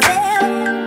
Yeah.